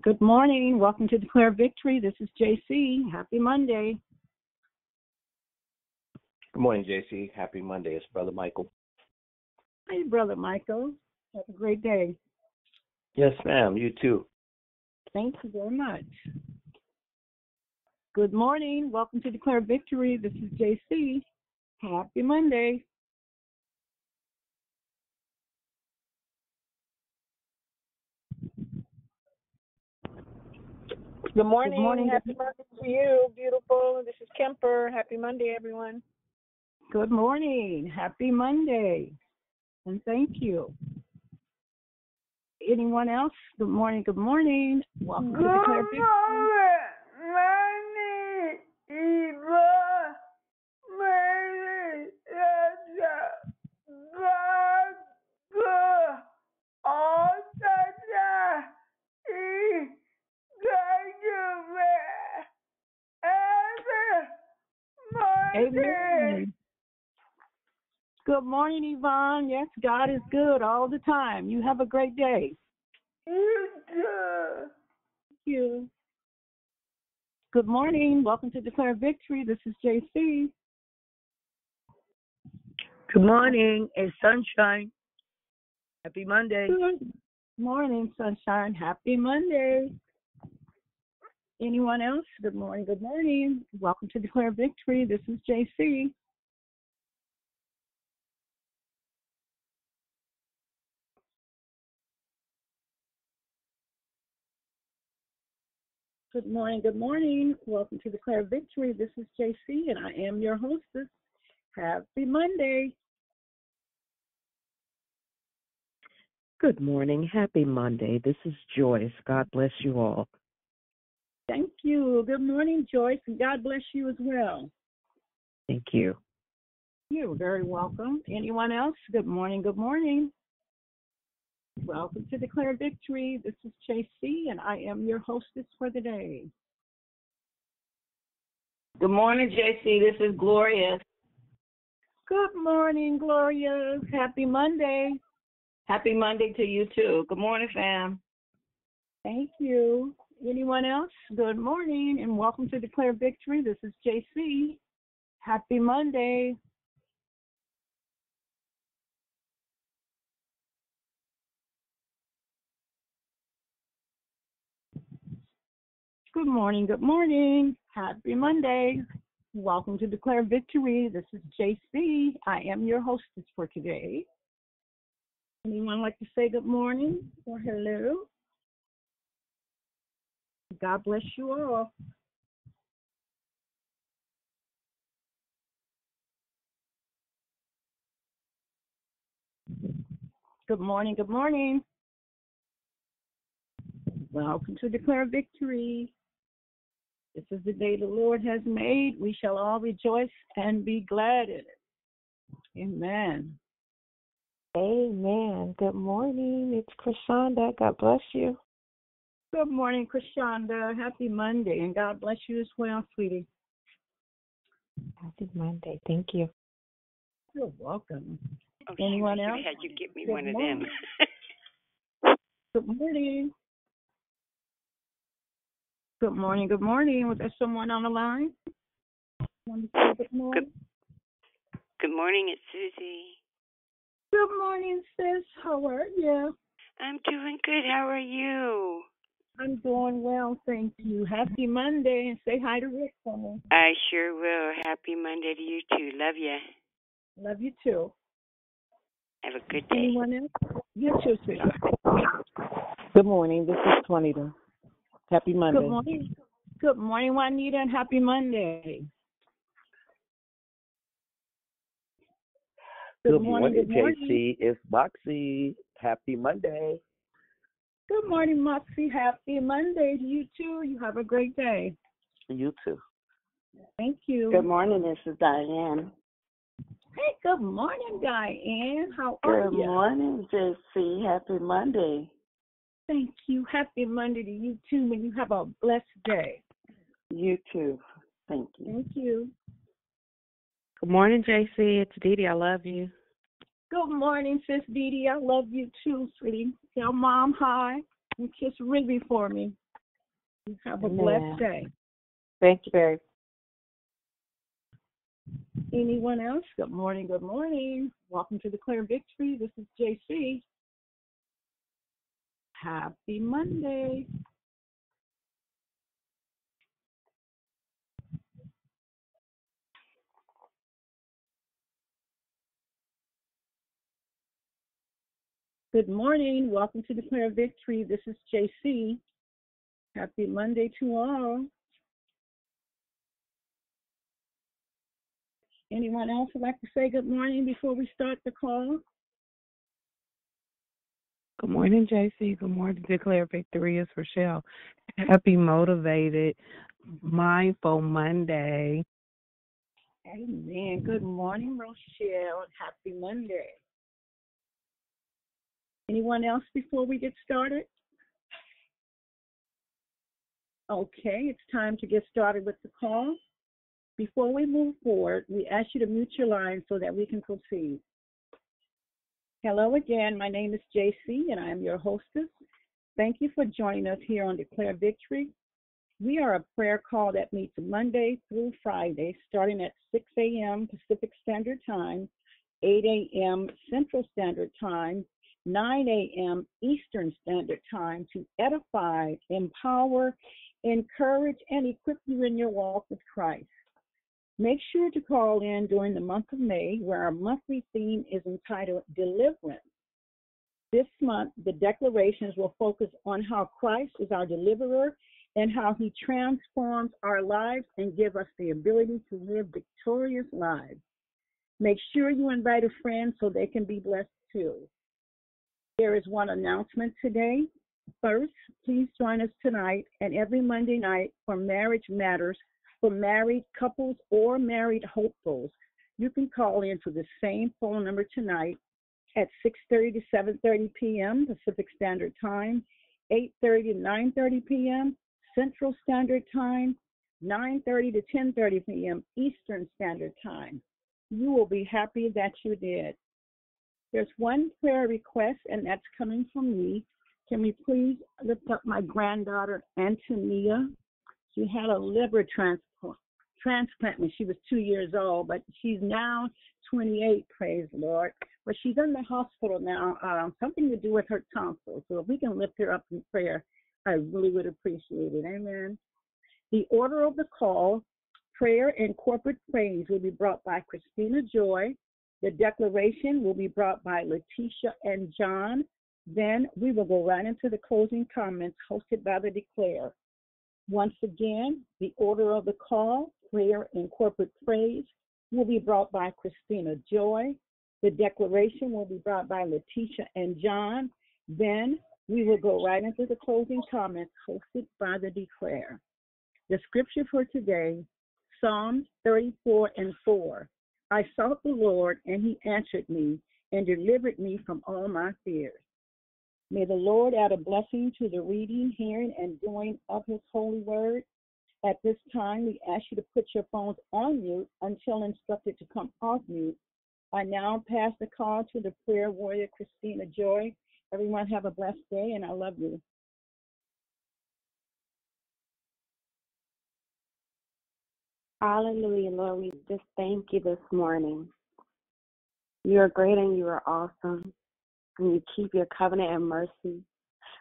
Good morning. Welcome to Declare Victory. This is JC. Happy Monday. Good morning, JC. Happy Monday. It's Brother Michael. Hi, Brother Michael. Have a great day. Yes, ma'am. You too. Thank you very much. Good morning. Welcome to Declare Victory. This is JC. Happy Monday. Good morning. Good morning. Happy Monday to you, beautiful. This is Kemper. Happy Monday, everyone. Good morning. Happy Monday. And thank you. Anyone else? Good morning. Good morning. Welcome to Declare Victory. Amen. Good morning, Yvonne. Yes, God is good all the time. You have a great day. Thank you. Good morning. Welcome to Declare Victory. This is JC. Good morning. It's sunshine. Happy Monday. Good morning, Sunshine. Happy Monday. Anyone else? Good morning. Good morning. Welcome to Declare Victory. This is JC. Good morning. Good morning. Welcome to Declare Victory. This is JC, and I am your hostess. Happy Monday. Good morning. Happy Monday. This is Joyce. God bless you all. Thank you. Good morning, Joyce, and God bless you as well. Thank you. You're very welcome. Anyone else? Good morning. Good morning. Welcome to Declare Victory. This is JC, and I am your hostess for the day. Good morning, JC. This is Gloria. Good morning, Gloria. Happy Monday. Happy Monday to you too. Good morning, fam. Thank you. Anyone else? Good morning, and welcome to Declare Victory. This is JC. Happy Monday. Good morning. Good morning. Happy Monday. Welcome to Declare Victory. This is JC. I am your hostess for today. Anyone like to say good morning or hello? God bless you all. Good morning. Good morning. Welcome to Declare Victory. This is the day the Lord has made. We shall all rejoice and be glad in it. Amen. Amen. Good morning. It's Krishanda. God bless you. Good morning, Krishanda. Happy Monday, and God bless you as well, sweetie. Happy Monday. Thank you. You're welcome. Oh, Anyone shoot, else? had you get me Good one of them. Good morning. Good morning. Good morning. Was there someone on the line? Want to say good? Good morning, it's Susie. Good morning, sis. How are you? I'm doing good. How are you? I'm doing well, thank you. Happy Monday, and say hi to Rick for me. I sure will. Happy Monday to you too. Love you. Love you too. Have a good day. Anyone else? You too, sweetheart. Good morning. This is Juanita. Happy Monday. Good morning. Good morning, Juanita, and happy Monday. Good, Good morning, morning, good morning. JC. It's Moxie. Happy Monday. Good morning, Moxie. Happy Monday to you too. You have a great day. You too. Thank you. Good morning. This is Diane. Hey, good morning, Diane. How are Good you? Good morning, JC. Happy Monday. Thank you. Happy Monday to you too, and you have a blessed day. You too. Thank you. Thank you. Good morning, JC. It's Dee Dee. I love you. Good morning, Sis Dee Dee. I love you too, sweetie. Tell Mom hi and kiss Ruby for me. You have a Amen. blessed day. Thank you, Barry. Anyone else? Good morning. Good morning. Welcome to the Declare Victory. This is JC. Happy Monday. Good morning. Welcome to Declare Victory. This is JC. Happy Monday to all. Anyone else would like to say good morning before we start the call? Good morning, JC. Good morning, Declare Victory. It's Rochelle. Happy, motivated, mindful Monday. Amen. Good morning, Rochelle. Happy Monday. Anyone else before we get started? Okay, it's time to get started with the call. Before we move forward, we ask you to mute your line so that we can proceed. Hello again. My name is JC and I am your hostess. Thank you for joining us here on Declare Victory. We are a prayer call that meets Monday through Friday, starting at 6 a.m. Pacific Standard Time, 8 a.m. Central Standard Time, 9 a.m. Eastern Standard Time to edify, empower, encourage, and equip you in your walk with Christ. Make sure to call in during the month of May, where our monthly theme is entitled Deliverance. This month, the declarations will focus on how Christ is our deliverer and how he transforms our lives and give us the ability to live victorious lives. Make sure you invite a friend so they can be blessed too. There is one announcement today. First, please join us tonight and every Monday night for Marriage Matters for married couples or married hopefuls. You can call in to the same phone number tonight at 6:30 to 7:30 p.m. Pacific Standard Time, 8:30 to 9:30 p.m. Central Standard Time, 9:30 to 10:30 p.m. Eastern Standard Time. You will be happy that you did. There's one prayer request, and that's coming from me. Can we please lift up my granddaughter, Antonia? She had a liver transplant transplant when she was two years old, but she's now 28, praise the Lord. But she's in the hospital now, um, something to do with her tonsils. So if we can lift her up in prayer, I really would appreciate it. Amen. The order of the call, prayer and corporate praise will be brought by Christina Joy. The declaration will be brought by LaTisha and John. Then we will go right into the closing comments hosted by the Declare. Once again, the order of the call, prayer and corporate praise will be brought by Christina Joy. The declaration will be brought by LaTisha and John. Then we will go right into the closing comments hosted by the Declare. The scripture for today, Psalms 34 and 4. I sought the Lord, and he answered me and delivered me from all my fears. May the Lord add a blessing to the reading, hearing, and doing of his holy word. At this time, we ask you to put your phones on mute until instructed to come off mute. I now pass the call to the prayer warrior, Christina Joy. Everyone have a blessed day, and I love you. Hallelujah, Lord. We just thank you this morning. You are great and you are awesome. And you keep your covenant and mercy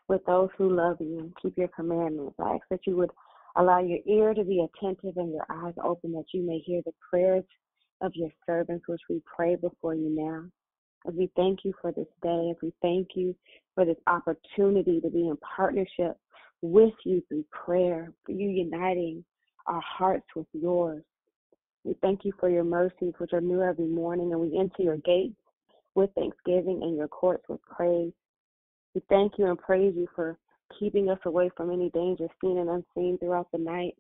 with those who love you and keep your commandments. I ask that you would allow your ear to be attentive and your eyes open that you may hear the prayers of your servants, which we pray before you now. As we thank you for this day, as we thank you for this opportunity to be in partnership with you through prayer, for you uniting our hearts with yours. We thank you for your mercies, which are new every morning, and we enter your gates with thanksgiving and your courts with praise. We thank you and praise you for keeping us away from any danger seen and unseen throughout the night.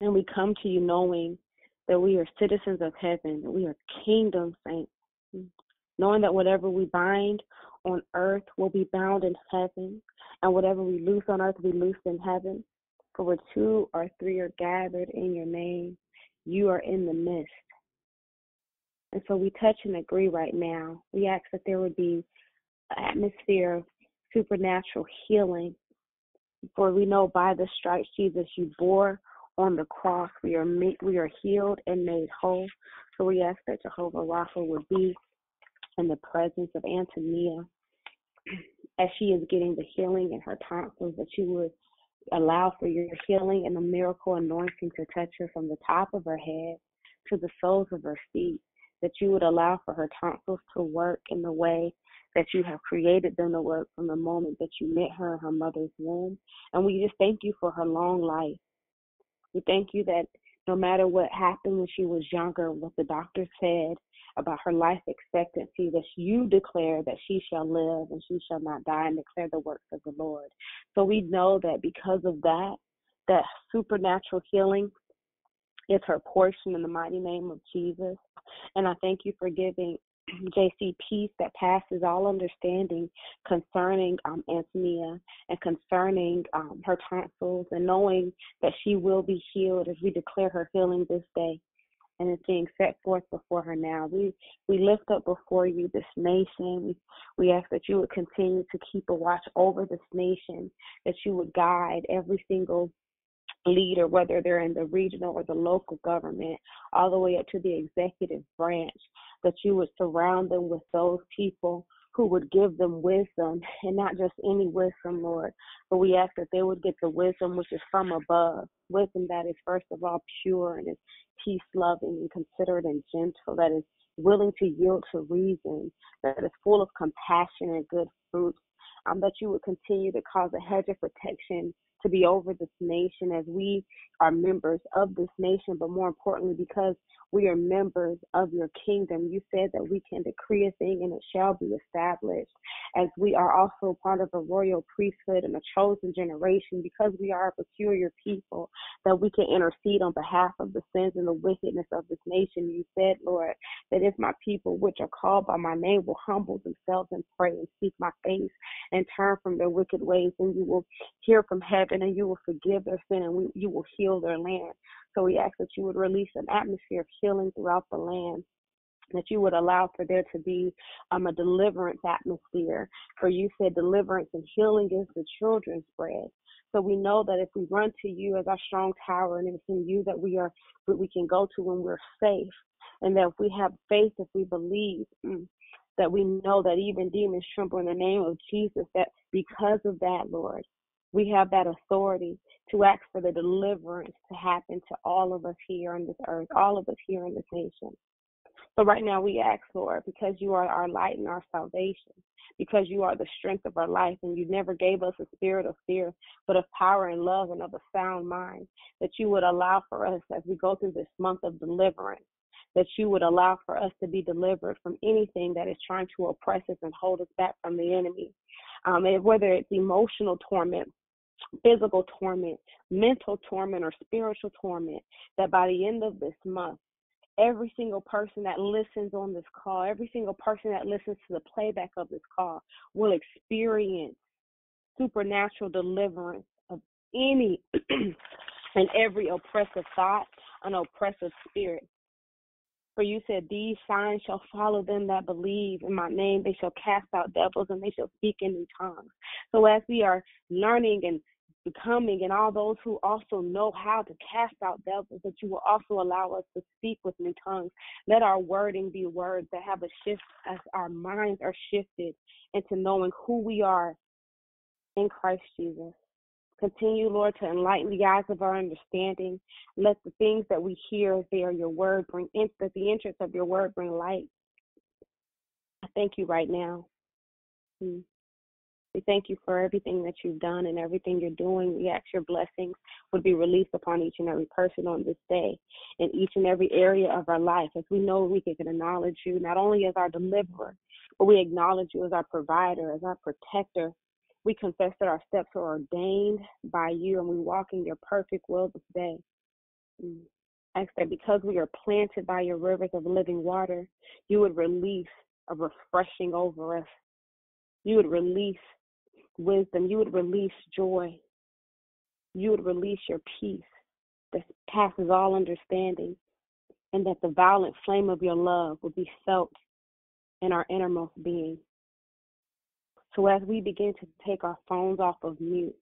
And we come to you knowing that we are citizens of heaven, that we are kingdom saints, knowing that whatever we bind on earth will be bound in heaven, and whatever we loose on earth will be loosed in heaven. For where two or three are gathered in your name, you are in the midst. And so we touch and agree right now. We ask that there would be an atmosphere of supernatural healing For we know by the stripes Jesus you bore on the cross, we are made, we are healed and made whole. So we ask that Jehovah Rapha would be in the presence of Antonia as she is getting the healing in her tonsils, that you would allow for your healing and the miracle anointing to touch her from the top of her head to the soles of her feet, that you would allow for her tonsils to work in the way that you have created them to work from the moment that you met her in her mother's womb. And we just thank you for her long life. We thank you that no matter what happened when she was younger, what the doctor said about her life expectancy, that you declare that she shall live and she shall not die and declare the works of the Lord. So we know that because of that, that supernatural healing is her portion in the mighty name of Jesus. And I thank you for giving JC peace that passes all understanding concerning um, Antonia and concerning um, her tonsils, and knowing that she will be healed as we declare her healing this day. And it's being set forth before her now. We we lift up before you this nation. We we ask that you would continue to keep a watch over this nation, that you would guide every single leader, whether they're in the regional or the local government, all the way up to the executive branch, that you would surround them with those people who would give them wisdom and not just any wisdom, Lord, but we ask that they would get the wisdom which is from above, wisdom that is first of all pure and is peace loving and considerate and gentle, that is willing to yield to reason, that is full of compassion and good fruits. Um, that you would continue to cause a hedge of protection to be over this nation as we are members of this nation, but more importantly, because we are members of your kingdom. You said that we can decree a thing and it shall be established. As we are also part of a royal priesthood and a chosen generation, because we are a peculiar people, that we can intercede on behalf of the sins and the wickedness of this nation. You said, Lord, that if my people, which are called by my name, will humble themselves and pray and seek my face and turn from their wicked ways, then you will hear from heaven and you will forgive their sin and you will heal their land. So we ask that you would release an atmosphere of healing throughout the land that you would allow for there to be um, a deliverance atmosphere. For you said deliverance and healing is the children's bread. So we know that if we run to you as our strong tower and it's in you that we are that we can go to when we're safe. And that if we have faith, if we believe, mm, that we know that even demons tremble in the name of Jesus, that because of that, Lord, we have that authority to ask for the deliverance to happen to all of us here on this earth, all of us here in this nation. So right now we ask, Lord, because you are our light and our salvation, because you are the strength of our life, and you never gave us a spirit of fear, but of power and love and of a sound mind, that you would allow for us as we go through this month of deliverance, that you would allow for us to be delivered from anything that is trying to oppress us and hold us back from the enemy. Um, and whether it's emotional torment, physical torment, mental torment, or spiritual torment, that by the end of this month, every single person that listens on this call, every single person that listens to the playback of this call will experience supernatural deliverance of any and every oppressive thought, an oppressive spirit. For you said, These signs shall follow them that believe in my name. They shall cast out devils and they shall speak in new tongues. So, as we are learning and becoming and all those who also know how to cast out devils, that you will also allow us to speak with new tongues. Let our wording be words that have a shift as our minds are shifted into knowing who we are in Christ Jesus. Continue, Lord, to enlighten the eyes of our understanding. Let the things that we hear as they are your word bring in, that the entrance of your word bring light. I thank you right now. Hmm. We thank you for everything that you've done and everything you're doing. We ask your blessings would be released upon each and every person on this day in each and every area of our life as we know we can acknowledge you not only as our deliverer, but we acknowledge you as our provider, as our protector. We confess that our steps are ordained by you and we walk in your perfect will this day. Mm. Ask that because we are planted by your rivers of living water, you would release a refreshing over us. You would release wisdom. You would release joy. You would release your peace that passes all understanding, and that the violent flame of your love would be felt in our innermost being. So as we begin to take our phones off of mute,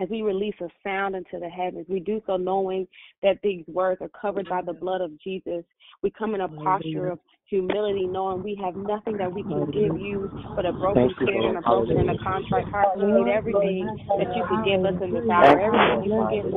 as we release a sound into the heavens. We do so knowing that these words are covered by the blood of Jesus. We come in a posture of humility, knowing we have nothing that we can give you but a broken spirit and a broken and a contrite heart. We need everything that you can give us in this hour, everything you can give us.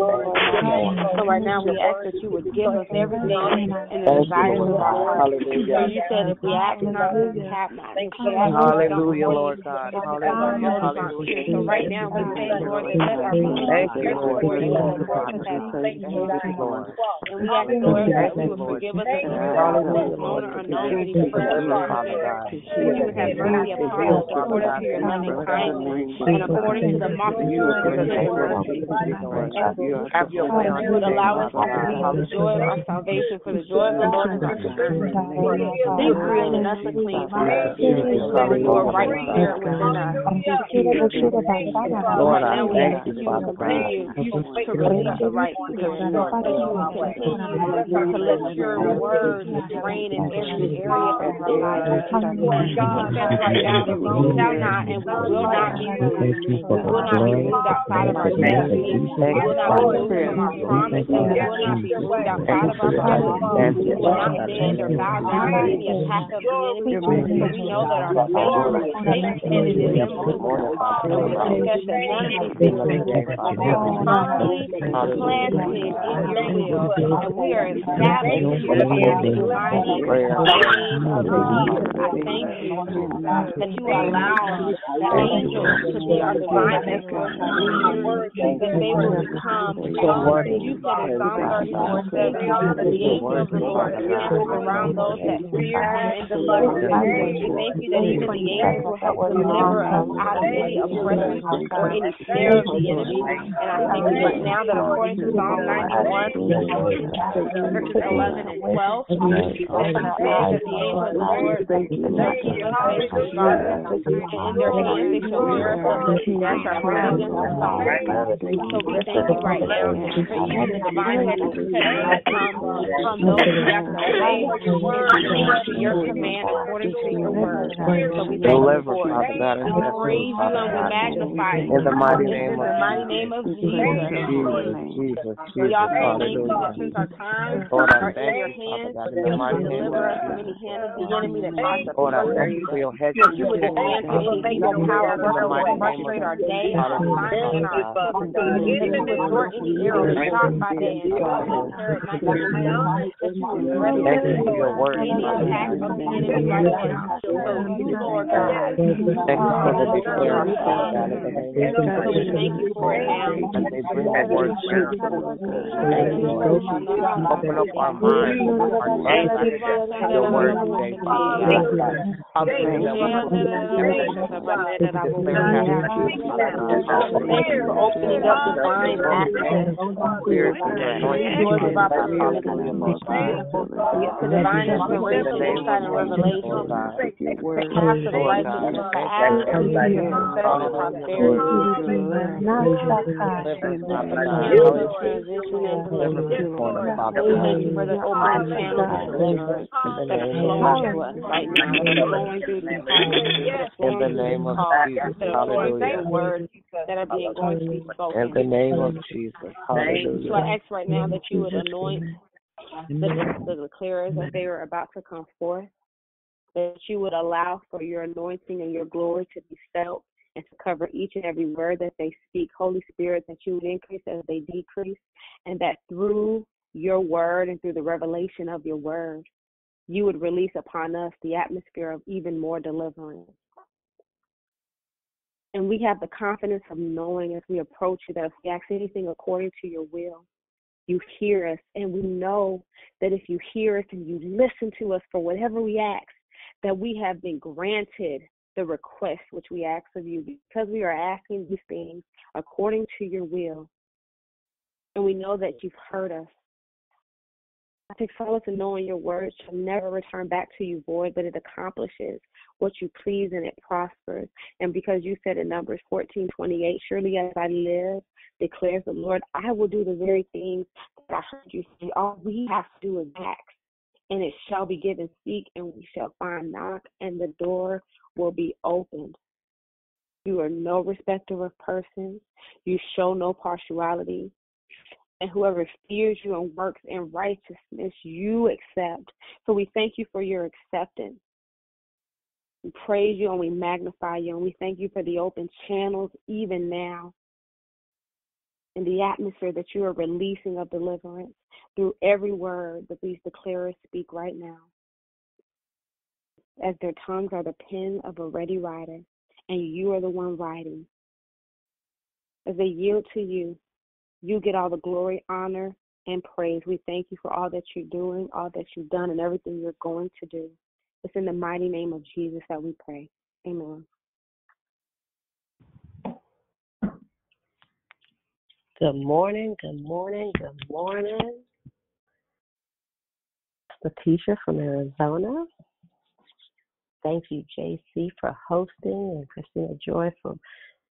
So right now we ask that you would give us everything in the desires of our heart. Hallelujah. You said if we ask not, we have not. If we ask, we don't Hallelujah. Lord God. It's because our Hallelujah. pure. So right now we say, Lord, that let our Thank you, Lord. before you, Thank you, according to that Father. place that you Thank you, Lord. and we ask, Lord, that you would forgive us of everything Hallelujah, known or unknown, any deliver, hurt, Father God. that you would have mercy upon us according to your loving kindness and according to the multitude of your tender. Have your way on You would allow us to God. the joy of our salvation, for the joy of the Lord is our strength. Create in us a clean heart and renew a right spirit within us. Lord, I thank you, Father God. to release the right spirit, that you continue to let your word reign in every area of our lives. You right now that we shall not and we will not be moved. We will not be moved outside of our destiny. We will not be moved from our we will not be moved outside of our. We will not bend or bow down to any attack of the enemy. We know that our faith is safe and it is immovable. And we confess that none of these things are but we are firmly planted in your will, and we are established here in the mighty name. I thank you that you allow the angels to be our divine escorts and leaders, that they will become, you said in Psalm 34 7, that the angel of the Lord around those that fear him and deliver them. We thank you that even the angels will help deliver us out of any oppression or any of the enemy. And I thank you right now that according to Psalm 91, verses 11 and 12, that you said that the angel of the Lord shall keep us safe and guard us, and in their hands they shall bear us up, lest we dash our foot against a stone. So we thank you right now for even the divine hedge of protection that comes from those who have to obey and submit to your command according to your word. So we thank you Deliver. Father God, and praise you and we magnify you. In the mighty name of the mighty name of Jesus. Jesus, Jesus, We Jesus, also thank you that hallelujah. since our times Lord, I are in thank you, hands, God, that the you would deliver us from any hand of the enemy that tries to Lord, I pluck thank you for your that of you would protection, any evil power In the working to mighty name of frustrate our day, our assignment, and our Hallelujah. That you would thwart any arrows shot by day and flaming terror at. That you would rest Thank you for your word, any attack of the enemy right now. So you, Lord God, Thank you for the declaring, Father God, in the so name of we thank you for it now. As they bring the word down. Thank you, Lord. Open up our minds, our your word today, Father Thank you opening up divine access Spirit, for your of opportunity Lord God. to divine inspiration, insight, and revelation, Lord God. for paths of Lord righteousness, God. for avenues of success and prosperity, Deliver, Father God. channels of transition and Deliver deliverance. this morning, Father thank you for the open channels of deliverance that are flowing to us right now, that are flowing through these homes, that are In the name of calls, Jesus. that are flowing through Hallelujah. the words that are being going to be In the name of Jesus. So I ask right now that you would anoint the, the declarers as they are about to come forth, that you would allow for your anointing and your glory to be felt and to cover each and every word that they speak. Holy Spirit, that you would increase as they decrease, and that through your word and through the revelation of your word, you would release upon us the atmosphere of even more deliverance. And we have the confidence of knowing as we approach you that if we ask anything according to your will, you hear us. And we know that if you hear us and you listen to us for whatever we ask, that we have been granted the request which we ask of you because we are asking these things according to your will. And we know that you've heard us. I take solace in knowing your word shall never return back to you void, but it accomplishes what you please and it prospers. And because you said in Numbers fourteen twenty eight, surely as I live, declares the Lord, I will do the very things that I heard you say. All we have to do is ask, and it shall be given. Seek, and we shall find. Knock, and the door will be opened. You are no respecter of persons. You show no partiality. And whoever fears you and works in righteousness, you accept. So we thank you for your acceptance. We praise you and we magnify you. And we thank you for the open channels even now in the atmosphere that you are releasing of deliverance through every word that these declarers speak right now. As their tongues are the pen of a ready writer, and you are the one writing. As they yield to you, you get all the glory, honor, and praise. We thank you for all that you're doing, all that you've done, and everything you're going to do. It's in the mighty name of Jesus that we pray. Amen. Good morning, good morning, good morning. LaTisha from Arizona. Thank you, JC, for hosting and Christina Joy for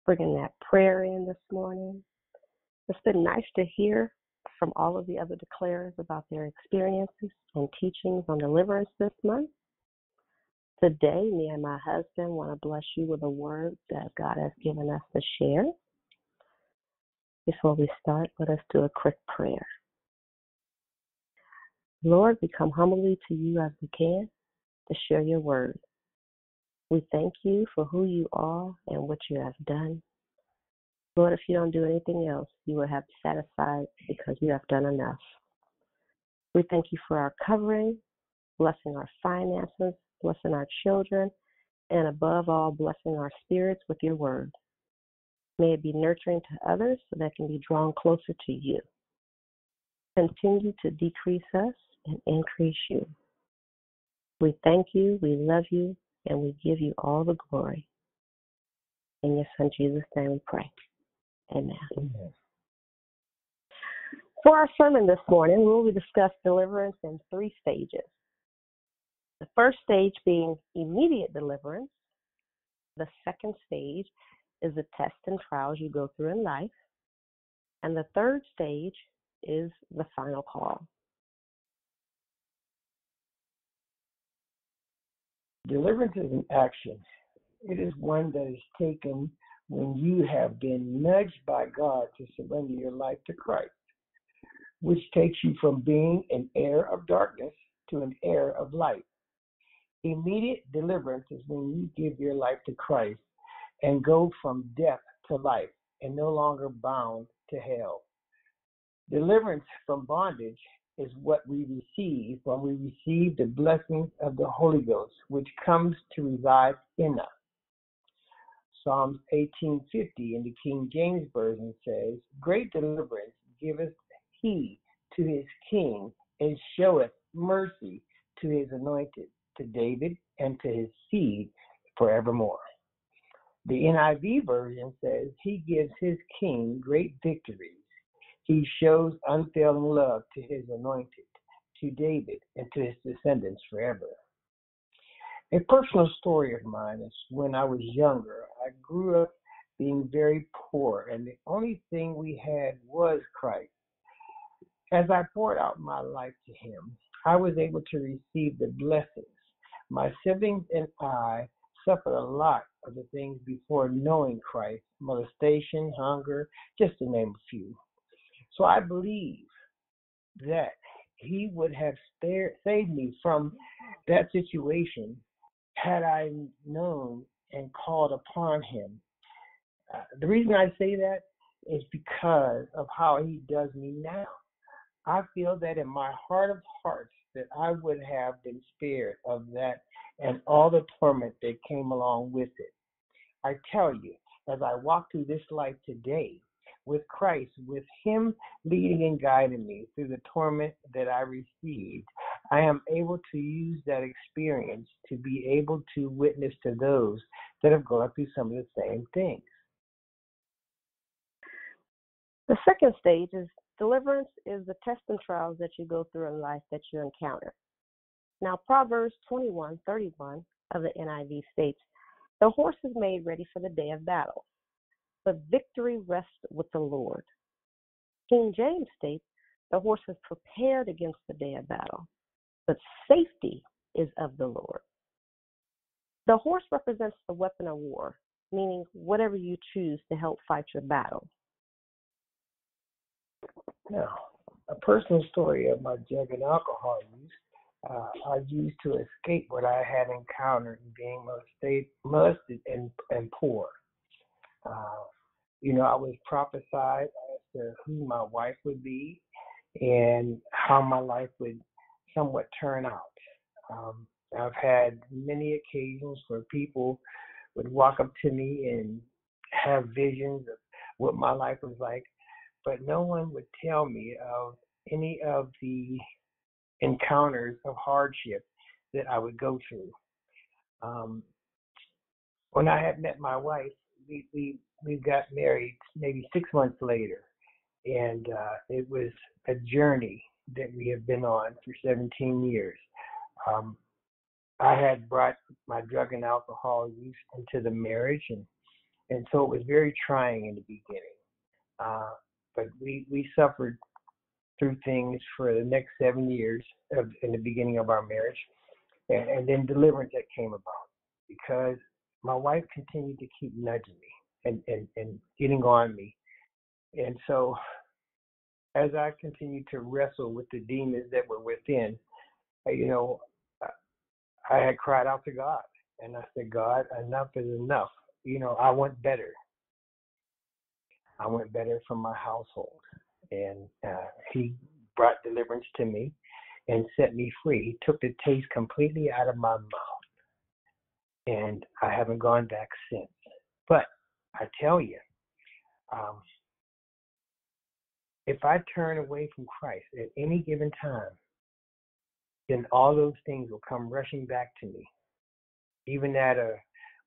bringing that prayer in this morning. It's been nice to hear from all of the other declarers about their experiences and teachings on deliverance this month. Today, me and my husband want to bless you with a word that God has given us to share. Before we start, let us do a quick prayer. Lord, we come humbly to you as we can to share your word. We thank you for who you are and what you have done. Lord, if you don't do anything else, you will have satisfied because you have done enough. We thank you for our covering, blessing our finances, blessing our children, and above all, blessing our spirits with your word. May it be nurturing to others so that can be drawn closer to you. Continue to decrease us and increase you. We thank you, we love you, and we give you all the glory. In your son Jesus' name we pray. Amen. Amen. For our sermon this morning, we will discuss deliverance in three stages. The first stage being immediate deliverance. The second stage is the tests and trials you go through in life. And the third stage is the final call. Deliverance is an action. It is one that is taken when you have been nudged by God to surrender your life to Christ, which takes you from being an heir of darkness to an heir of light. Immediate deliverance is when you give your life to Christ and go from death to life and no longer bound to hell. Deliverance from bondage is what we receive when we receive the blessings of the Holy Ghost, which comes to reside in us. Psalms 18:50 in the King James Version says, "Great deliverance giveth he to his king, and showeth mercy to his anointed, to David and to his seed forevermore." The NIV version says, He gives his king great victories. He shows unfailing love to his anointed, to David, and to his descendants forever. A personal story of mine is when I was younger, I grew up being very poor, and the only thing we had was Christ. As I poured out my life to Him, I was able to receive the blessings. My siblings and I suffered a lot of the things before knowing Christ molestation, hunger, just to name a few. So I believe that He would have spared, saved me from that situation had I known and called upon Him. Uh, the reason I say that is because of how He does me now. I feel that in my heart of hearts that I would have been spared of that and all the torment that came along with it. I tell you, as I walk through this life today with Christ, with Him leading and guiding me through the torment that I received, I am able to use that experience to be able to witness to those that have gone through some of the same things. The second stage is deliverance is the tests and trials that you go through in life that you encounter. Now, Proverbs 21:31 of the NIV states, The horse is made ready for the day of battle, but victory rests with the Lord. King James states, The horse is prepared against the day of battle, but safety is of the Lord. The horse represents the weapon of war, meaning whatever you choose to help fight your battle. Now, a personal story of my drug and alcohol use. Uh, I used to escape what I had encountered being molested, molested and, and poor. Uh, you know, I was prophesied as to who my wife would be and how my life would somewhat turn out. Um, I've had many occasions where people would walk up to me and have visions of what my life was like, but no one would tell me of any of the encounters of hardship that I would go through. Um, when I had met my wife, we, we we got married maybe six months later, and uh, it was a journey that we have been on for 17 years. Um, I had brought my drug and alcohol use into the marriage, and and so it was very trying in the beginning. Uh, but we we suffered through things for the next seven years of, in the beginning of our marriage, and, and then deliverance that came about because my wife continued to keep nudging me and, and, and getting on me. And so as I continued to wrestle with the demons that were within, you know, I had cried out to God and I said, God, enough is enough. You know, I want better. I want better from my household. And uh, he brought deliverance to me and set me free. He took the taste completely out of my mouth. And I haven't gone back since. But I tell you, um, if I turn away from Christ at any given time, then all those things will come rushing back to me, even at a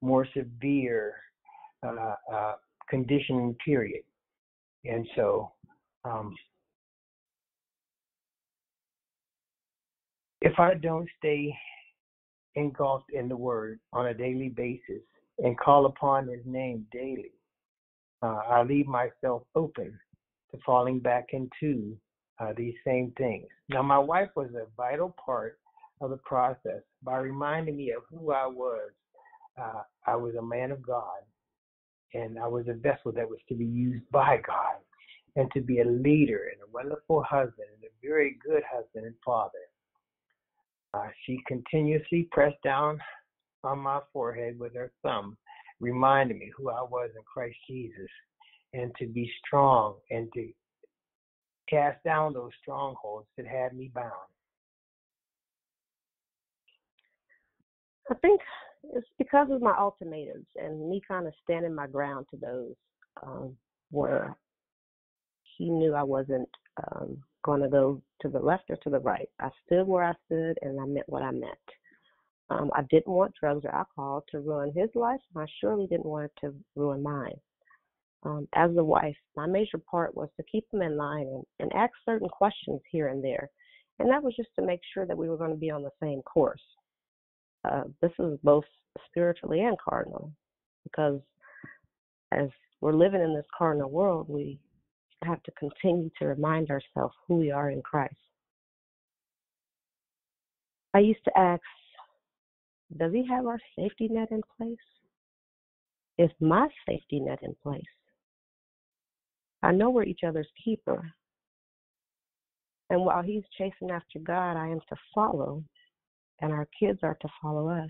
more severe uh, uh, conditioning period. And so, um, if I don't stay engulfed in the Word on a daily basis and call upon His name daily, uh, I leave myself open to falling back into uh, these same things. Now, my wife was a vital part of the process by reminding me of who I was. Uh, I was a man of God, and I was a vessel that was to be used by God, and to be a leader and a wonderful husband and a very good husband and father. Uh, she continuously pressed down on my forehead with her thumb, reminding me who I was in Christ Jesus, and to be strong and to cast down those strongholds that had me bound. I think it's because of my ultimatums and me kind of standing my ground to those um, where he knew I wasn't um, going to go to the left or to the right. I stood where I stood and I meant what I meant. Um, I didn't want drugs or alcohol to ruin his life, and I surely didn't want it to ruin mine um, as a wife, my major part was to keep them in line and, and ask certain questions here and there. And that was just to make sure that we were going to be on the same course. Uh, this is both spiritually and cardinal, because as we're living in this cardinal world, we have to continue to remind ourselves who we are in Christ. I used to ask, does he have our safety net in place? Is my safety net in place? I know we're each other's keeper. And while he's chasing after God, I am to follow, and our kids are to follow us.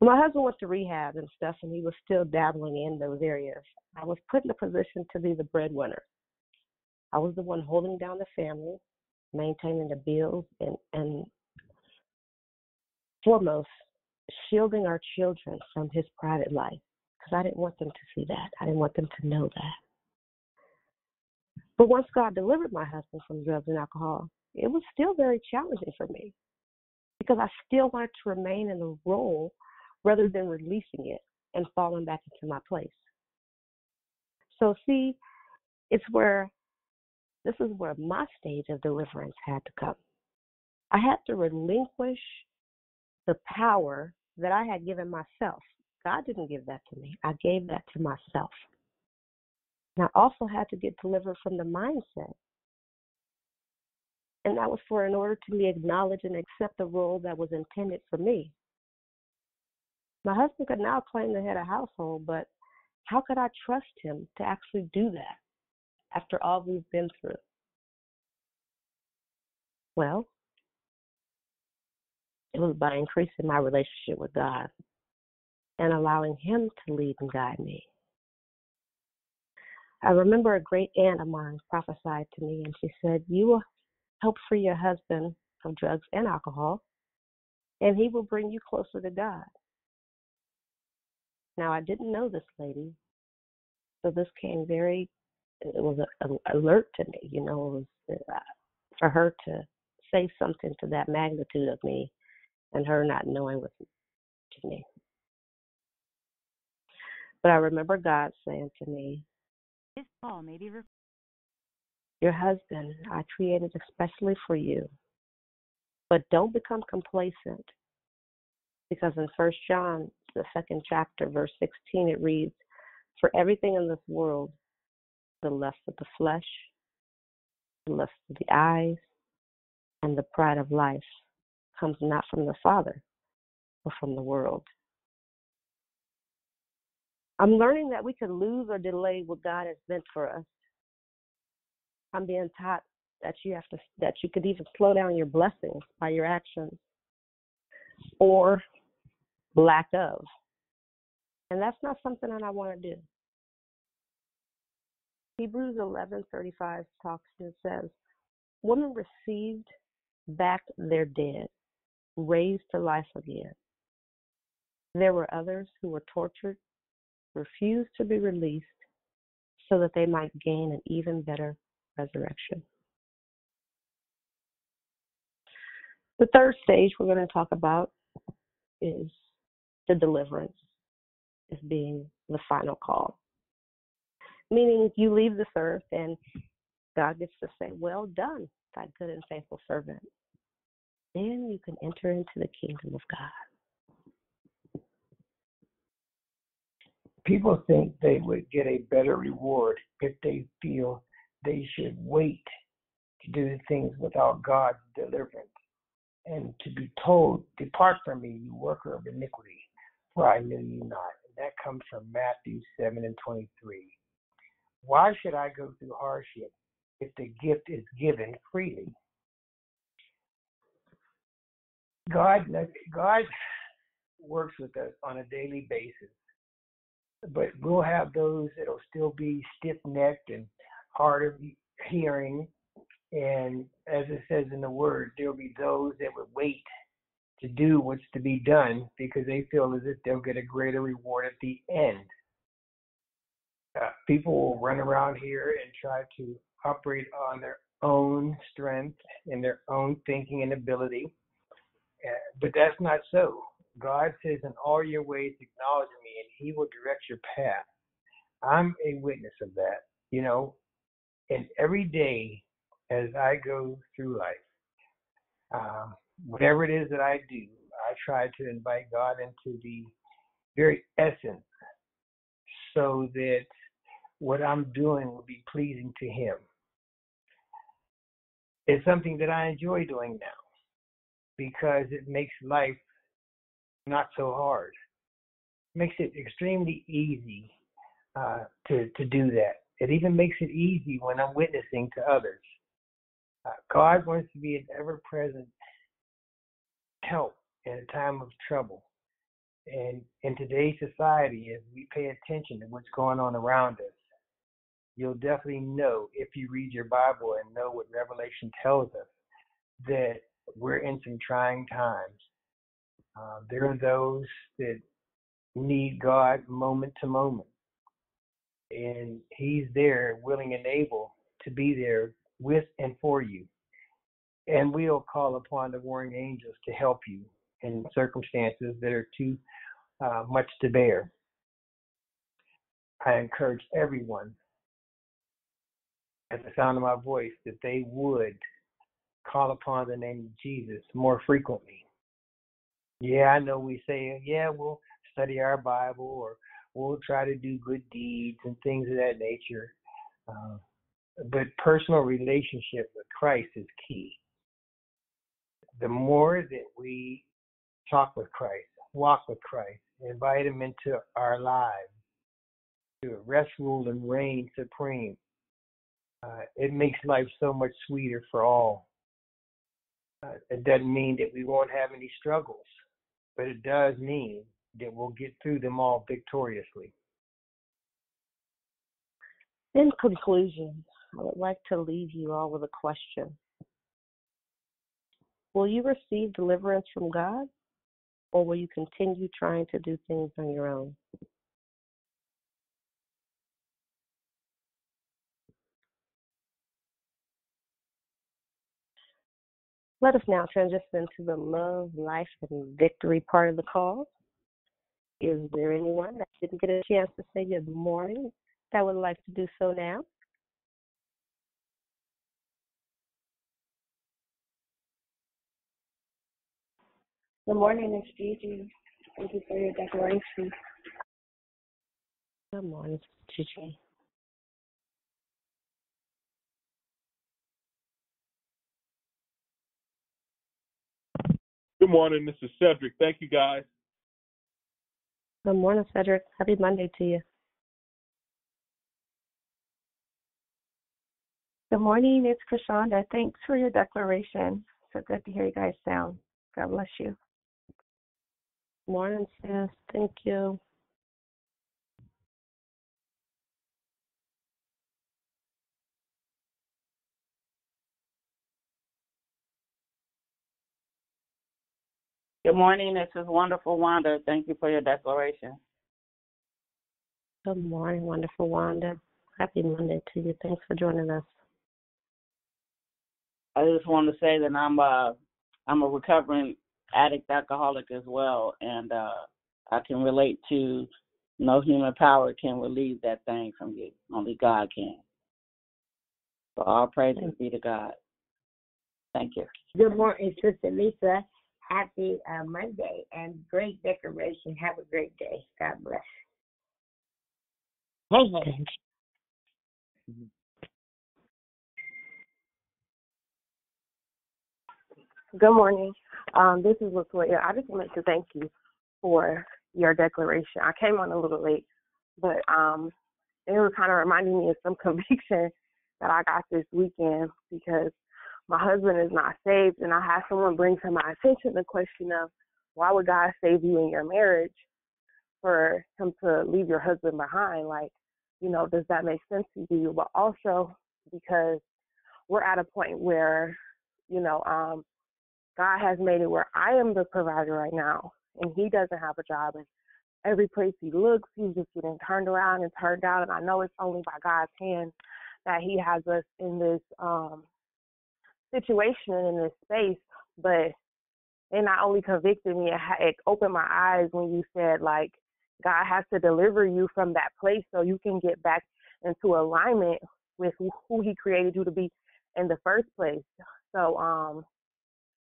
my husband went to rehab and stuff, and he was still dabbling in those areas. I was put in a position to be the breadwinner. I was the one holding down the family, maintaining the bills, and, and foremost, shielding our children from his private life because I didn't want them to see that. I didn't want them to know that. But once God delivered my husband from drugs and alcohol, it was still very challenging for me because I still wanted to remain in the role rather than releasing it and falling back into my place. So, see, it's where this is where my stage of deliverance had to come. I had to relinquish the power that I had given myself God didn't give that to me. I gave that to myself. And I also had to get delivered from the mindset. And that was for in order to be acknowledged and accept the role that was intended for me. My husband could now claim the head of household, but how could I trust him to actually do that after all we've been through? Well, it was by increasing my relationship with God and allowing Him to lead and guide me. I remember a great aunt of mine prophesied to me, and she said, You will help free your husband of drugs and alcohol, and he will bring you closer to God. Now, I didn't know this lady, so this came very, it was an alert to me, you know, it was uh, for her to say something to that magnitude of me and her not knowing what to me. But I remember God saying to me, This call may be recorded. Your husband I created especially for you. But don't become complacent. Because in First John, the second chapter, verse 16, it reads, For everything in this world, the lust of the flesh, the lust of the eyes, and the pride of life comes not from the Father, but from the world. I'm learning that we can lose or delay what God has meant for us. I'm being taught that you have to that you could even slow down your blessings by your actions or lack of. And that's not something that I want to do. Hebrews 11:35 talks and says, "Women received back their dead, raised to life again. There were others who were tortured, refused to be released, so that they might gain an even better resurrection. The third stage we're going to talk about is the deliverance, is being the final call. Meaning you leave this earth and God gets to say, Well done, thy good and faithful servant. Then you can enter into the kingdom of God. People think they would get a better reward if they feel they should wait to do things without God's deliverance and to be told, Depart from me, you worker of iniquity, for I knew you not. And that comes from Matthew 7 and 23. Why should I go through hardship if the gift is given freely? God, God works with us on a daily basis, but we'll have those that'll still be stiff-necked and hard of hearing, and as it says in the Word, there'll be those that would wait to do what's to be done because they feel as if they'll get a greater reward at the end. Uh, people will run around here and try to operate on their own strength and their own thinking and ability but that's not so. God says, in all your ways, acknowledge me, and He will direct your path. I'm a witness of that, you know. And every day as I go through life, um, whatever it is that I do, I try to invite God into the very essence so that what I'm doing will be pleasing to Him. It's something that I enjoy doing now because it makes life not so hard. Makes it extremely easy uh, to to do that. It even makes it easy when I'm witnessing to others. Uh, God wants to be an ever-present help in a time of trouble. And in today's society, as we pay attention to what's going on around us, you'll definitely know if you read your Bible and know what Revelation tells us that we're in some trying times. Uh, there are those that need God moment to moment. And He's there, willing and able to be there with and for you. And we'll call upon the warring angels to help you in circumstances that are too uh, much to bear. I encourage everyone at the sound of my voice that they would call upon the name of Jesus more frequently. Yeah, I know we say, yeah, we'll study our Bible or we'll try to do good deeds and things of that nature. Uh, but personal relationship with Christ is key. The more that we talk with Christ, walk with Christ, invite Him into our lives to rest, rule, and reign supreme. Uh, it makes life so much sweeter for all. Uh, it doesn't mean that we won't have any struggles, but it does mean that we'll get through them all victoriously. In conclusion, I would like to leave you all with a question. Will you receive deliverance from God, or will you continue trying to do things on your own? Let us now transition to the love, life, and victory part of the call. Is there anyone that didn't get a chance to say good morning that would like to do so now? Good morning, it's Gigi. Thank you for your declaration. Good morning, Gigi. Good morning. This is Cedric. Thank you, guys. Good morning, Cedric. Happy Monday to you. Good morning, it's Krishanda. Thanks for your declaration. So good to hear you guys sound. God bless you. Morning, sis. Thank you. Good morning. This is Wonderful Wanda. Thank you for your declaration. Good morning, wonderful Wanda. Happy Monday to you. Thanks for joining us. I just want to say that I'm a I'm a recovering addict alcoholic as well, and uh, I can relate to no human power can relieve that thing from you. Only God can. So all praises be to God. Thank you. Good morning, Sister Lisa. Happy uh, Monday and great decoration. Have a great day. God bless. Hey, hey. Good morning. Um, this is Latoya. I just wanted to thank you for your declaration. I came on a little late, but um, it was kind of reminding me of some conviction that I got this weekend because my husband is not saved, and I have someone bring to my attention the question of why would God save you in your marriage for him to leave your husband behind? Like, you know, does that make sense to you? But also because we're at a point where, you know, um, God has made it where I am the provider right now, and he doesn't have a job. And every place he looks, he's just getting turned around and turned down. And I know it's only by God's hand that he has us in this um, situation and in this space. But it not only convicted me, it, opened my eyes when you said, like, God has to deliver you from that place so you can get back into alignment with who he created you to be in the first place. So, um,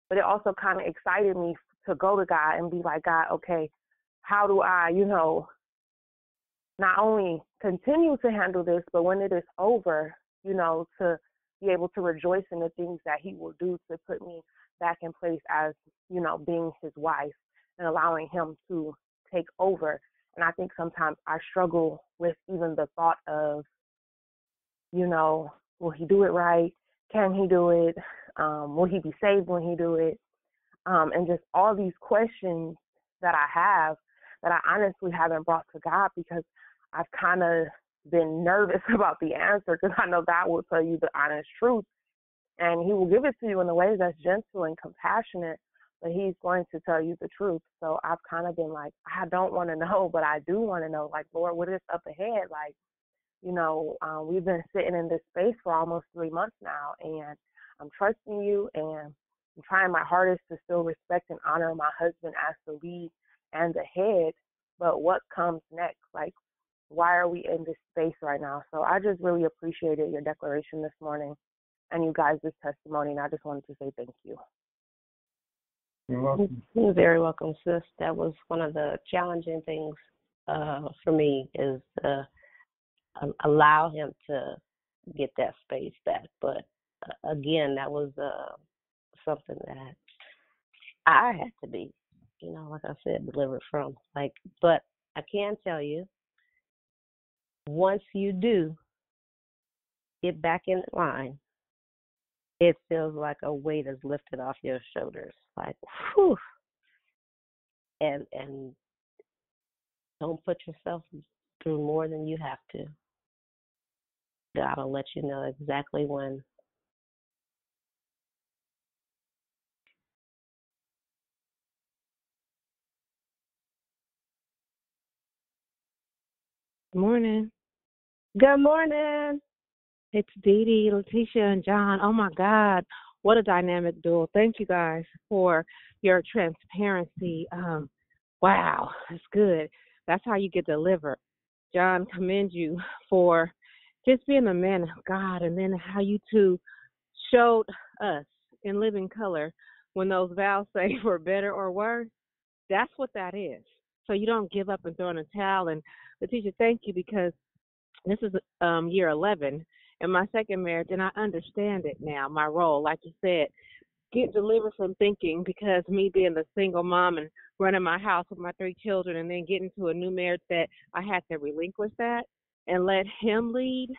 but it also kind of excited me to go to God and be like, God, okay, how do I, you know, not only continue to handle this, but when it is over, you know, to be able to rejoice in the things that He will do to put me back in place as, you know, being His wife and allowing Him to take over. And I think sometimes I struggle with even the thought of, you know, will He do it right? Can He do it? Um, will He be saved when He do it? Um, and just all these questions that I have that I honestly haven't brought to God because I've kind of been nervous about the answer because I know God will tell you the honest truth and He will give it to you in a way that's gentle and compassionate, but He's going to tell you the truth. So I've kind of been like, I don't want to know, but I do want to know, like, Lord, what is up ahead? Like, you know, um, we've been sitting in this space for almost three months now, and I'm trusting you and I'm trying my hardest to still respect and honor my husband as the lead and the head. But what comes next? Like, why are we in this space right now? So I just really appreciated your declaration this morning and you guys' testimony, and I just wanted to say thank you. You're welcome. You're very welcome, sis. That was one of the challenging things uh, for me is uh, allow him to get that space back. But uh, again, that was uh, something that I had to be you know, like I said, delivered from. Like, but I can tell you, once you do get back in line, it feels like a weight is lifted off your shoulders. Like, whew. And and don't put yourself through more than you have to. God will let you know exactly when. Morning. Good morning. It's Dee Dee, LaTisha, and John. Oh my God, what a dynamic duo! Thank you guys for your transparency. Um, wow, that's good. That's how you get delivered. John, commend you for just being a man of God, and then how you two showed us in living color when those vows say for better or worse. That's what that is. So you don't give up and throw in a towel. And LaTisha, thank you because this is um year 11 in my second marriage and I understand it now, my role. Like you said, get delivered from thinking because me being the single mom and running my house with my three children and then getting to a new marriage that I had to relinquish that and let him lead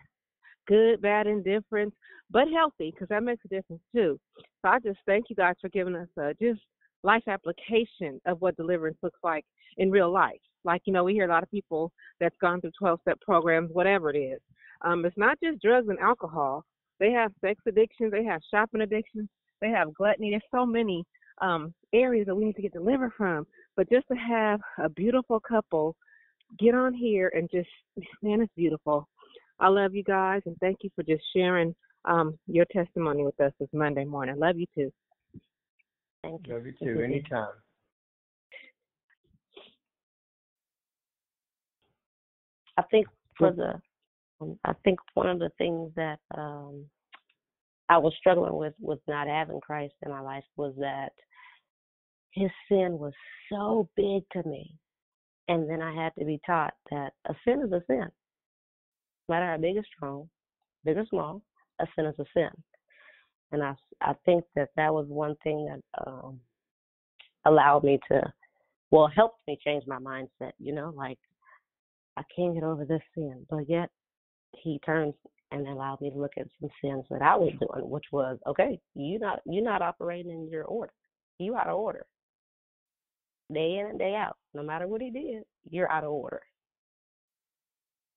good, bad, indifference, but healthy because that makes a difference too. So I just thank you guys for giving us a just life application of what deliverance looks like in real life. Like, you know, we hear a lot of people that's gone through 12 step programs, whatever it is. Um, it's not just drugs and alcohol. They have sex addictions, they have shopping addictions, they have gluttony. There's so many um, areas that we need to get delivered from. But just to have a beautiful couple get on here and just, man, it's beautiful. I love you guys and thank you for just sharing um, your testimony with us this Monday morning. Love you too. Thank you. Love you too. Anytime. I think for the, um, I think one of the things that um, I was struggling with with not having Christ in my life was that His sin was so big to me, and then I had to be taught that a sin is a sin, no matter how big or strong, big or small, a sin is a sin. And I, I think that that was one thing that um, allowed me to, well, helped me change my mindset. You know, like I can't get over this sin, but yet he turns and allowed me to look at some sins that I was doing, which was okay. You not you're not operating in your order. You out of order. Day in and day out, no matter what he did, you're out of order.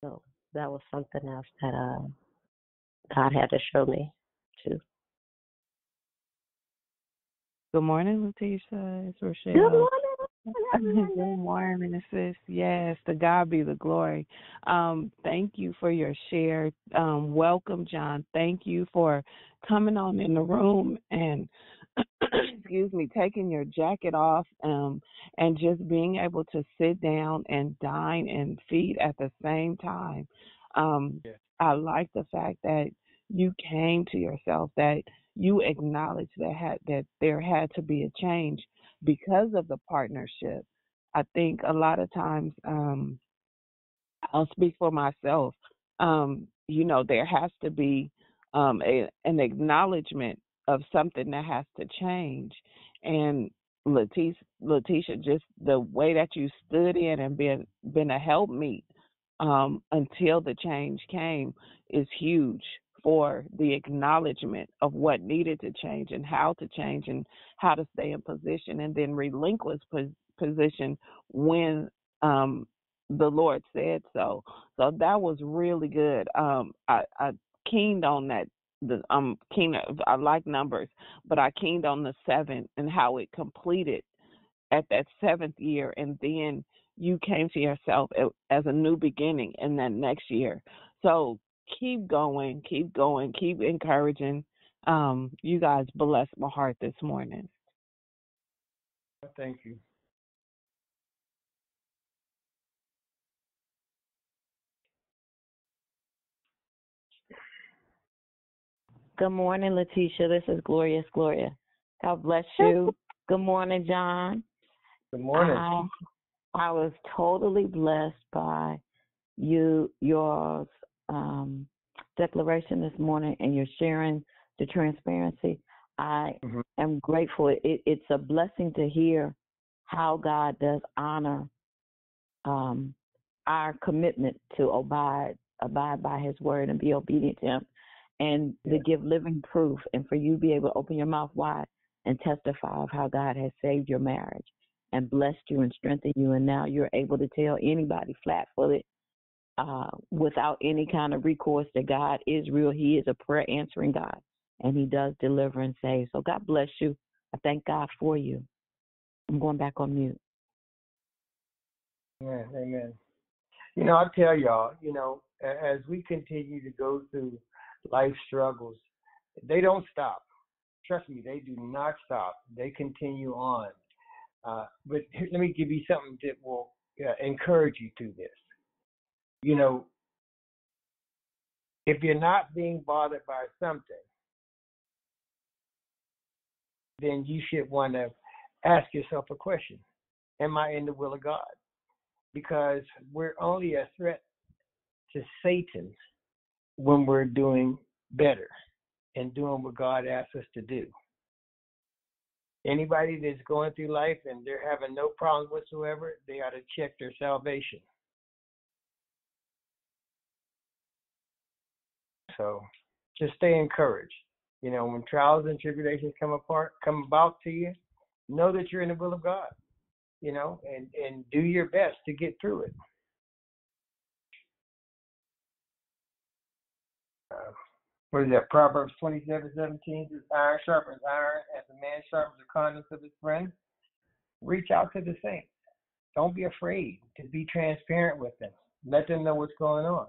So that was something else that uh, God had to show me too. Good morning, LaTisha. It's Rochelle. Good morning. Good morning, sis. Yes, to God be the glory. Um, thank you for your share. Um, welcome, John. Thank you for coming on in the room and excuse me, taking your jacket off um, and just being able to sit down and dine and feed at the same time. Um, Yeah. I like the fact that you came to yourself, that you acknowledged that had that there had to be a change because of the partnership. I think a lot of times, um, I'll speak for myself. Um, you know, there has to be um, a, an acknowledgement of something that has to change. And LaTisha, LaTisha, just the way that you stood in and been been a helpmeet um, until the change came is huge for the acknowledgement of what needed to change and how to change and how to stay in position and then relinquish position when um, the Lord said so. So that was really good. Um, I, I keened on that. The um keen. I like numbers, but I keened on the seven and how it completed at that seventh year, and then you came to yourself as a new beginning in that next year. So keep going, keep going, keep encouraging. Um, you guys bless my heart this morning. Thank you. Good morning, LaTisha. This is Glorious Gloria. God bless you. Good morning, John. Good morning. I, I was totally blessed by you your um, declaration this morning and you're sharing the transparency. I Mhm. am grateful. It, it's a blessing to hear how God does honor um, our commitment to abide abide by His word and be obedient to Him, and to give living proof, and for you to be able to open your mouth wide and testify of how God has saved your marriage and blessed you and strengthened you, and now you're able to tell anybody flat-footed uh, without any kind of recourse that God is real. He is a prayer answering God, and He does deliver and save. So God bless you. I thank God for you. I'm going back on mute. Amen. Amen. You know, I tell y'all, you know, as we continue to go through life struggles, they don't stop. Trust me, they do not stop. They continue on. Uh, but let me give you something that will uh, encourage you through this. You know, if you're not being bothered by something, then you should want to ask yourself a question Am I in the will of God? Because we're only a threat to Satan when we're doing better and doing what God asks us to do. Anybody that's going through life and they're having no problems whatsoever, they ought to check their salvation. So just stay encouraged. You know, when trials and tribulations come apart, come about to you, know that you're in the will of God. You know, and and do your best to get through it. Uh, what is that? Proverbs twenty-seven seventeen says, "Iron sharpens iron, as a man sharpens the kindness of his friend." Reach out to the saints. Don't be afraid to be transparent with them. Let them know what's going on.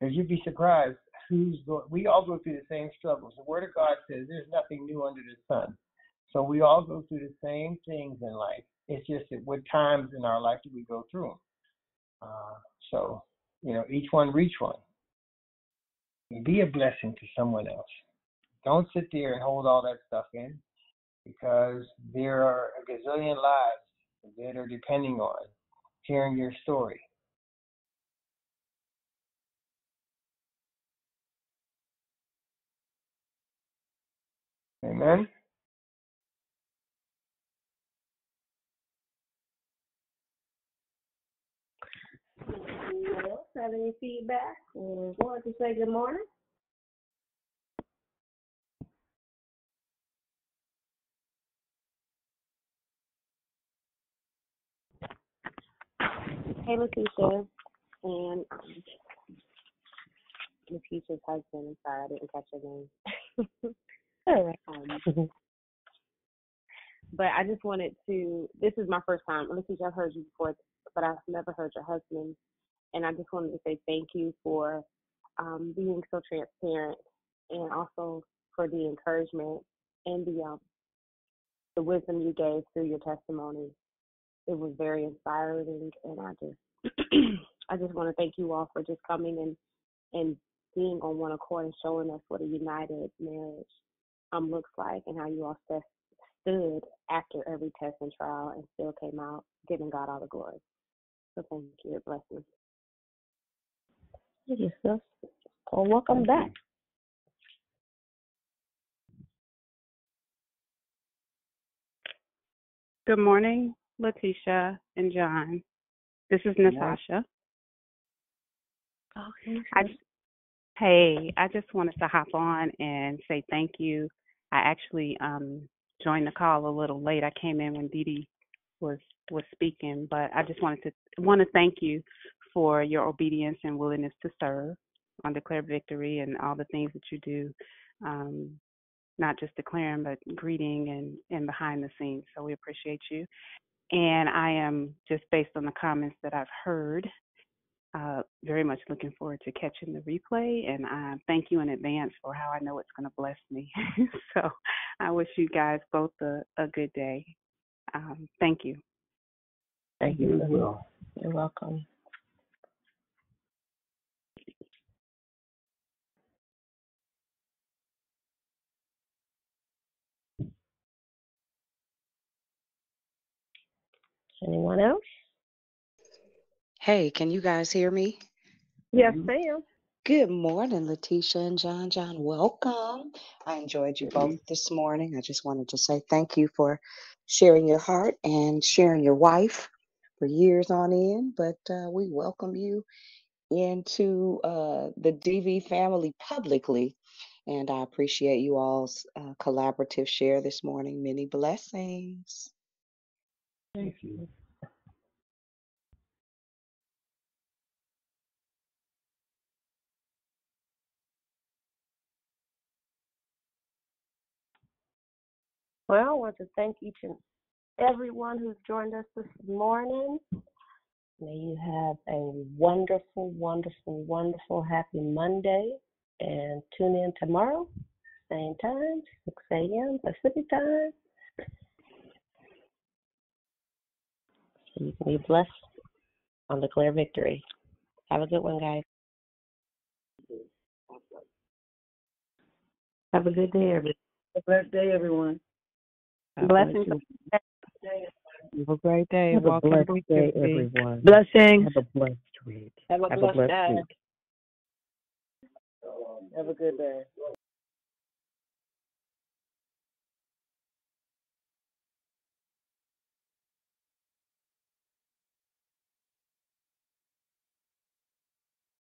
Because you'd be surprised who's going. We all go through the same struggles. The Word of God says there's nothing new under the sun. So we all go through the same things in life. It's just at what times in our life do we go through them. Uh, so you know, each one reach one. Be a blessing to someone else. Don't sit there and hold all that stuff in, because there are a gazillion lives that are depending on hearing your story. Amen. Anyone else have any feedback or want to say good morning? Hey, LaTisha. And um, LaTisha's husband. Sorry, I didn't catch your name. Um, but I just wanted to. This is my first time. LaTisha, I've heard you before, but I've never heard your husband. And I just wanted to say thank you for um, being so transparent, and also for the encouragement and the um, the wisdom you gave through your testimony. It was very inspiring, and I just I just want to thank you all for just coming and and being on one accord and showing us what a united marriage um looks like and how you all st- stood after every test and trial and still came out giving God all the glory. So thank you. Bless you. Thank you, sis. Well, welcome back. Good morning, LaTisha and John. This is Good. Natasha. Okay. I hey, I just wanted to hop on and say thank you. I actually um joined the call a little late. I came in when Dee Dee was was speaking, but I just wanted to want to thank you for your obedience and willingness to serve on Declare Victory and all the things that you do. Um, not just declaring, but greeting and, and behind the scenes. So we appreciate you. And I am just based on the comments that I've heard, uh, very much looking forward to catching the replay. And I thank you in advance for how I know it's going to bless me. so I wish you guys both a, a good day. Um, thank you. Thank You you. as well. You're welcome. Anyone else? Hey, can you guys hear me? Yes, ma'am. Good morning, LaTisha and John. John, welcome. I enjoyed you both this morning. I just wanted to say thank you for sharing your heart and sharing your wife for years on end. But uh, we welcome you into uh, the DV family publicly. And I appreciate you all's uh, collaborative share this morning. Many blessings. Thank you. Well, I want to thank each and everyone who's joined us this morning. May you have a wonderful, wonderful, wonderful, happy Monday. And tune in tomorrow, same time, 6 a.m. Pacific time. So you can be blessed on Declare Victory. Have a good one, guys. Have a good day, everyone. Have a blessed day, everyone. God Blessings. you. Have a great day. Have a Walk in blessed day, victory. everyone. Blessings. Have a blessed week. Have a Have a blessed blessed day. week. Have a good day.